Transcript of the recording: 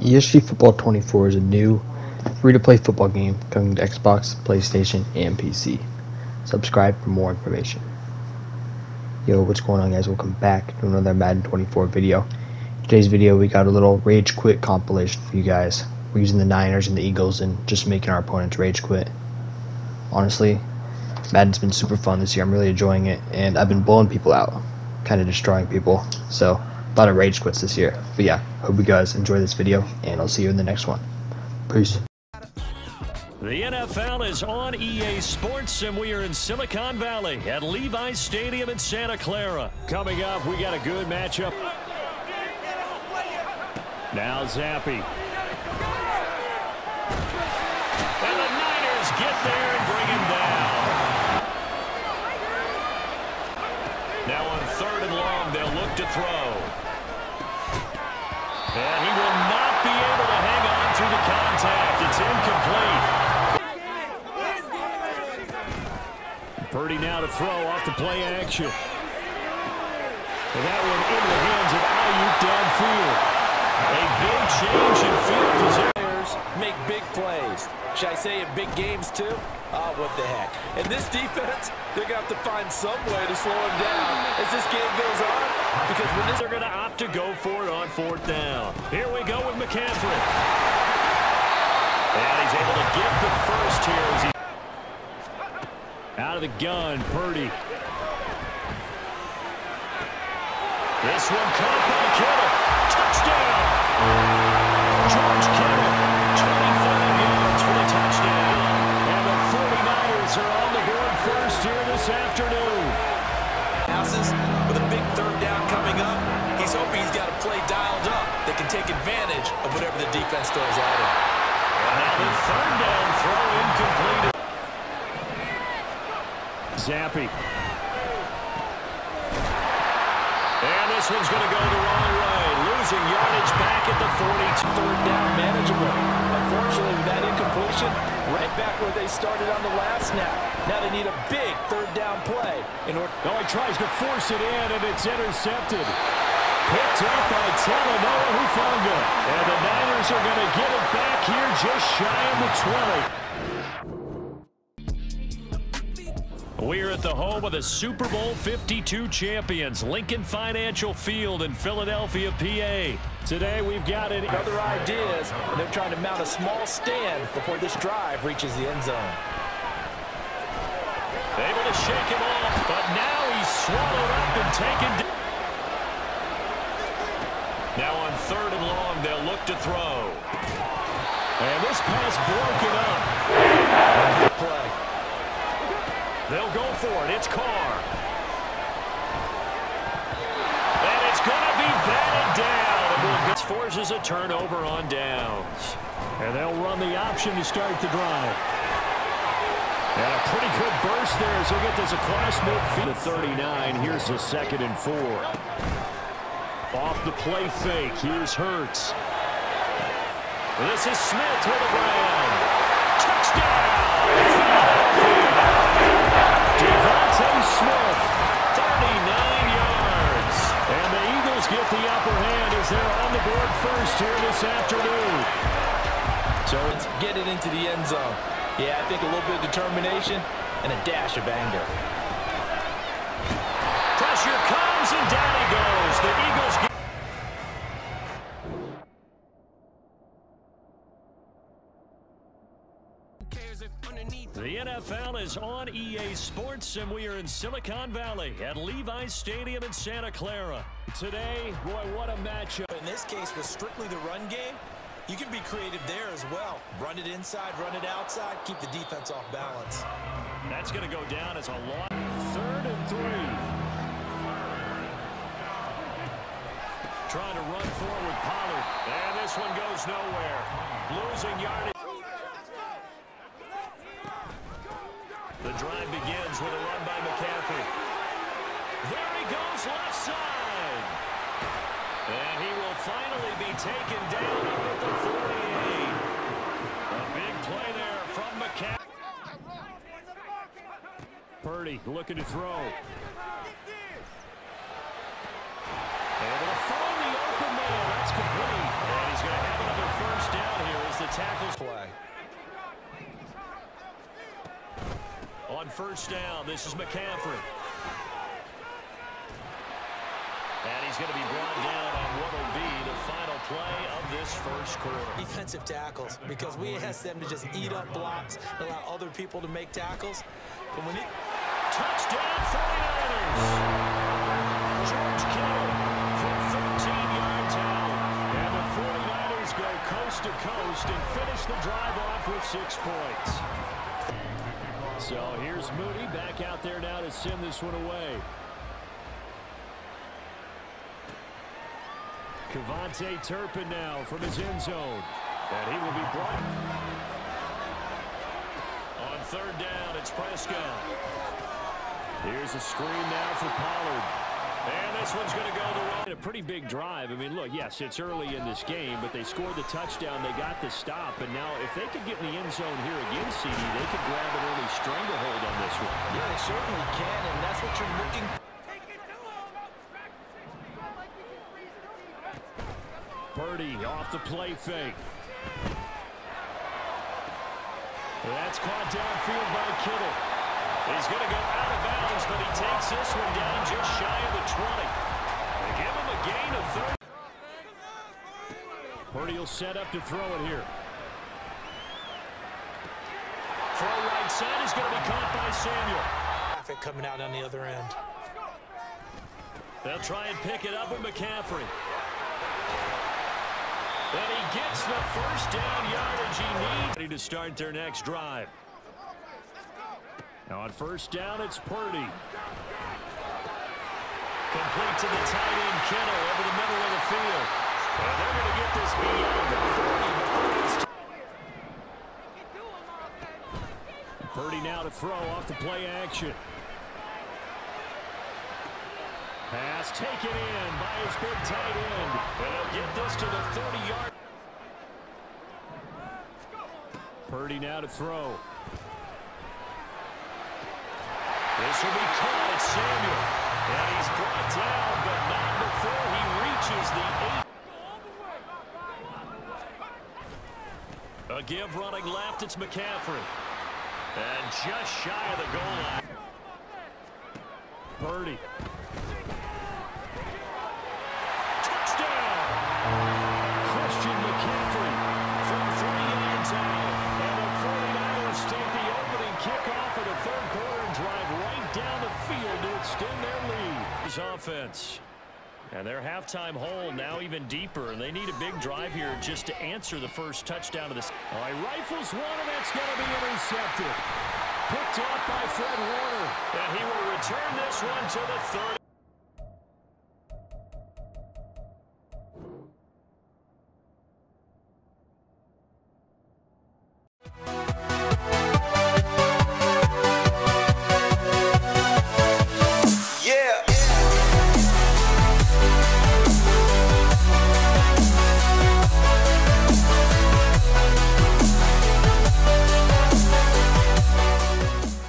ESG Football 24 is a new free-to-play football game coming to Xbox, PlayStation, and PC. Subscribe for more information. Yo, what's going on guys? Welcome back to another Madden 24 video. today's video we got a little rage quit compilation for you guys. We're using the Niners and the Eagles and just making our opponents rage quit. Honestly, Madden's been super fun this year. I'm really enjoying it and I've been blowing people out, kind of destroying people. So a lot of rage quits this year. But yeah, hope you guys enjoy this video, and I'll see you in the next one. Peace. The NFL is on EA Sports, and we are in Silicon Valley at Levi's Stadium in Santa Clara. Coming up, we got a good matchup. Now Zappe. And the Niners get there and bring him down. Now on third and long, they'll look to throw. And he will not be able to hang on through the contact. It's incomplete. Purdy now to throw off the play action. And that one into the hands of Aiyuk downfield. A big change in field position. Make big plays. Should I say in big games too? Oh, what the heck. And this defense, they're going to have to find some way to slow him down as this game goes on. Because when this, they're going to opt to go for it on fourth down. Here we go with McCaffrey. And he's able to get the first here he out of the gun, Purdy. This one caught by Kittle. Touchdown! This afternoon. With a big third down coming up. He's hoping he's got a play dialed up that can take advantage of whatever the defense throws at him. And now the third down throw incomplete. Zappe. And this one's going to go the wrong way. Losing yardage back at the 42. Third down manageable. Unfortunately, with that incompletion, right back where they started on the last snap. Now they need a big third down play. In order oh, he tries to force it in, and it's intercepted. Picked up by Talanoa Hufanga. And the Niners are going to get it back here just shy of the 20. We're at the home of the Super Bowl 52 champions, Lincoln Financial Field in Philadelphia, PA. Today we've got it. Other ideas, and they're trying to mount a small stand before this drive reaches the end zone. Able to shake him off, but now he's swallowed up and taken down. Now on third and long, they'll look to throw. And this pass broken up. Play. They'll go for it. It's Carr. And it's going to be batted down. This forces a turnover on downs. And they'll run the option to start the drive. And a pretty good burst there as they get this across midfield. To 39, here's the second and four. Off the play fake, here's Hurts. This is Smith with a ground. Touchdown! DeVonta Smith, 39 yards. And the Eagles get the upper hand as they're on the board first here this afternoon. So let's get it into the end zone. Yeah, I think a little bit of determination and a dash of anger. The NFL is on EA Sports, and we are in Silicon Valley at Levi's Stadium in Santa Clara. Today, boy, what a matchup. In this case, with strictly the run game, you can be creative there as well. Run it inside, run it outside, keep the defense off balance. That's going to go down as a long third and three. Trying to run forward, Pollard. And this one goes nowhere. Losing yardage. The drive begins with a run by McCaffrey. There he goes left side. And he will finally be taken down at the 48. A big play there from McCaffrey. Purdy looking to throw. Able to find the open man. That's complete. And he's going to have another tackles. Play. On first down, this is McCaffrey. And he's going to be brought down on what will be the final play of this first quarter. Defensive tackles, because we ask them to just eat up blocks, and allow other people to make tackles. But when he... Touchdown 49ers! George Kittle from 13 yards out. And the 49ers go coast to coast and finish the drive off with six points. So here's Moody back out there now to send this one away. KaVontae Turpin now from his end zone. And he will be brought. On third down, it's Prescott. Here's a screen now for Pollard. And this one's going to go the way. A pretty big drive. I mean, look, yes, it's early in this game, but they scored the touchdown. They got the stop. And now if they could get in the end zone here again, CD, they could grab an early stranglehold on this one. Yeah, they certainly can, and that's what you're looking Purdy off the play fake. That's caught downfield by Kittle. He's going to go out of bounds, but he takes this one down just shy of the 20. They give him a gain of 30. Purdy will set up to throw it here. Throw right side is going to be caught by Samuel. traffic coming out on the other end. They'll try and pick it up with McCaffrey. And he gets the first down yardage he needs. Ready to start their next drive. Now on first down, it's Purdy. Complete to the tight end, Kittle, over the middle of the field. And they're going to get this beyond the 40 Purdy now to throw off the play action. Pass taken in by his big tight end. And he'll get this to the 30-yard. Purdy now to throw. This will be caught Samuel. And he's brought down, but not before he reaches the eight. A give running left, it's McCaffrey. And just shy of the goal line. Purdy. Touchdown. Christian McCaffrey from three yards out. And the 49ers take the opening kickoff of the third quarter and drive right down the field to extend their lead. His offense. And their halftime hole now even deeper, and they need a big drive here just to answer the first touchdown of this. All right, rifles one, and that's going to be intercepted. Picked off by Fred Warner, and he will return this one to the 30.